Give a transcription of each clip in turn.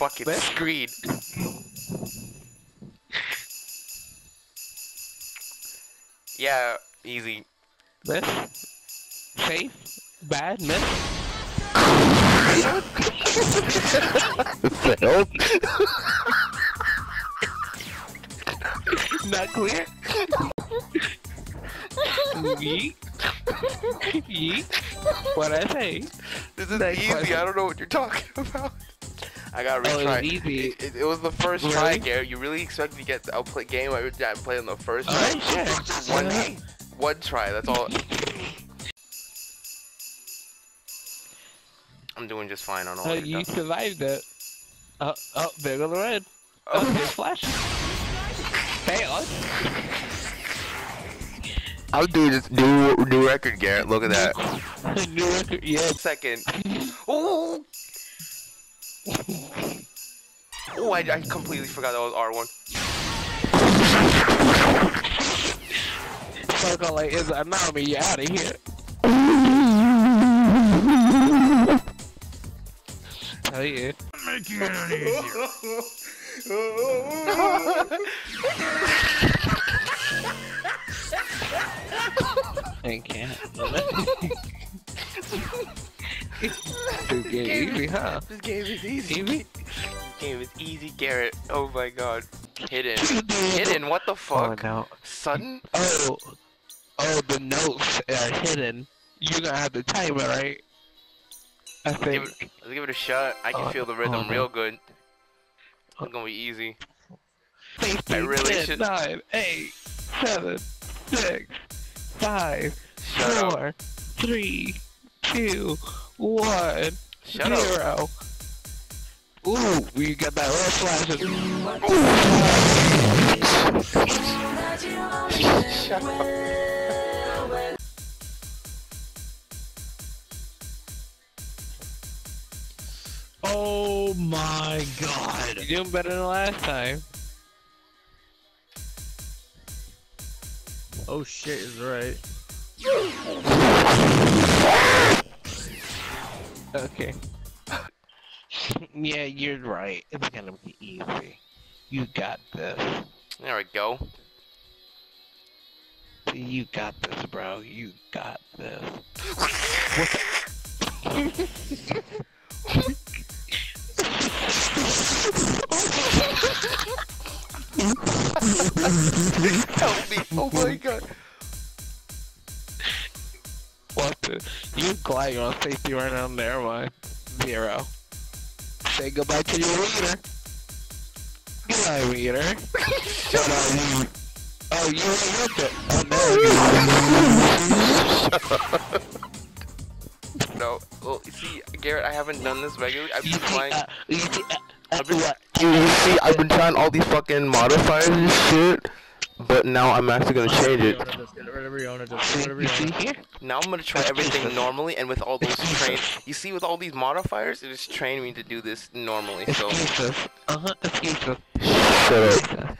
fucking What? screen. Yeah, easy. Miss. Safe. Bad. Miss. Failed. Not clear. Yeet. Yeet. What I say? This is Next easy. question. I don't know what you're talking about. I gotta Oh, it was retry. easy. It, it was the first try, Really? Garrett. You really expect me to get the outplay game? I play on the first try. Alright, sure. One, one try. That's all. I'm doing just fine on all uh, you stuff. survived it. Oh, oh, there go the red. Oh, Oh, there's flash. Failed. I'm doing this new new record, Garrett. Look at that. New record. Yeah. Second. Oh. Oh, I, I completely forgot that was R1. Circle like is an army. You out of here. Tell you. I can't. Too easy, huh? This game is easy. Easy? This game is easy, Garrett. Oh my god. Hidden. Hidden, what the Oh fuck? no. Sudden? Oh, oh, the notes are hidden. You're gonna have to time it, right? I Give think. it, let's give it a shot. I can Oh, feel the rhythm oh, real good. Oh. It's gonna be easy. Safety, I really 10, should- 9, 8, 7, 6, 5, Shut up. 4, 3, 2, 1, Shut up. 0. Ooh, we got that red flash. Shut up. Oh my god. You're doing better than last time. Oh shit is right. Okay. yeah, you're right. It's gonna be easy. You got this. There we go. You got this, bro. You got this. What Help me. Oh my god. What the? You glide on safety right now. Never mind. Zero. Say goodbye to your reader. Goodbye, reader. Shut up. Oh, you ain't with it. Oh, no. No. Well, you see, Garrett, I haven't done this regularly. I've been see, playing. uh, you see, uh, uh, I've been- what? You see, I've been trying all these fucking modifiers and shit, but now I'm actually gonna change it. You own it, just See, whatever you you see own it. here? Now I'm gonna try everything normally, and with all those train. You see, with all these modifiers, it is training me to do this normally. So. Excuses. Uh-huh, excuses. Shut up.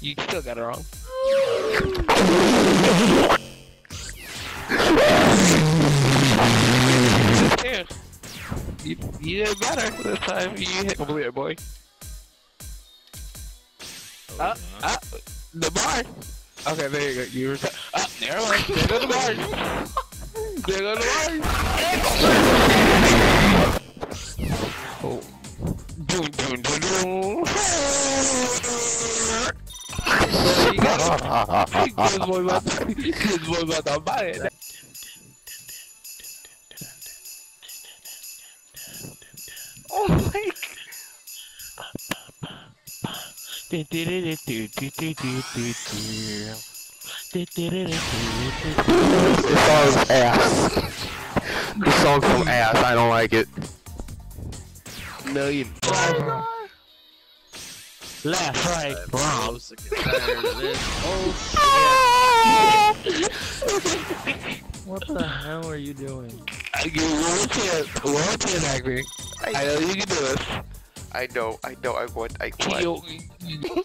You still got it wrong. Here. You, you did better this time. You hit complete it, boy. Oh, Uh, uh, the bar. Okay, there you go. You were. Uh, never mind. There go the bar. There go the bar. Oh. Doom, doom, doom, doom. There you go. This boy to, this boy about to buy it. This song's ass. This song's some ass. I don't like it. No, you. Left, right, I'm wrong. so sick and tired of this. Oh shit. What the hell are you doing? I give you one chance. One chance, acting. I know you can do this. I know. I know. I want. I want. You,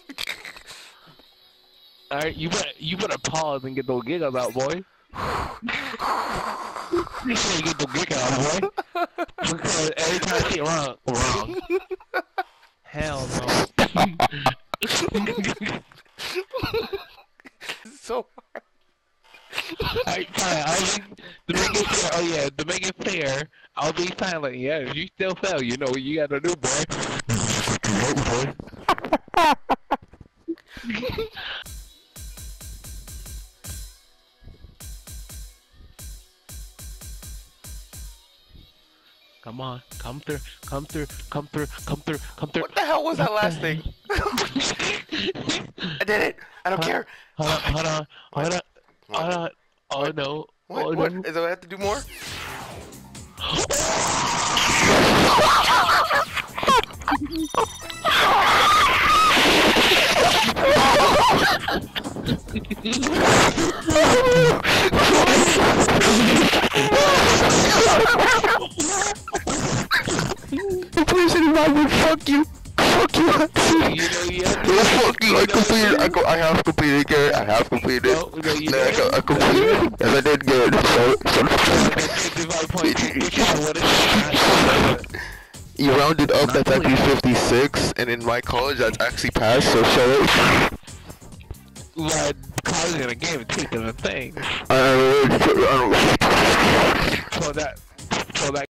Alright, you better you better pause and get those giggles out, boy. you better get those giggles out, boy. Because every time she wrong, wrong. Hell no. So hard. Alright, fine. I'll be, to make it fair, oh to make it fair, I'll be silent. Yeah, if you still fail, you know what you gotta do, boy. Come on, come through, come through, come through, come through, come through. What the hell was that last thing? I did it. I don't Huh? care. Hold on, hold on, hold on, hold on. Oh no. What? Oh what? no. Is I have to do more? Please invite me. Fuck you. Fuck you. I completed. I, go, I have completed, Garrett. I have completed. No, no, you No, I, didn't. go- I completed. Yes, I did, Garrett. So, so Fifty-five point two percent. What is it? you rounded up. That's actually 56, and in my college, that's actually passed. So show it. Like causing a game of two different things. I, I, I, So that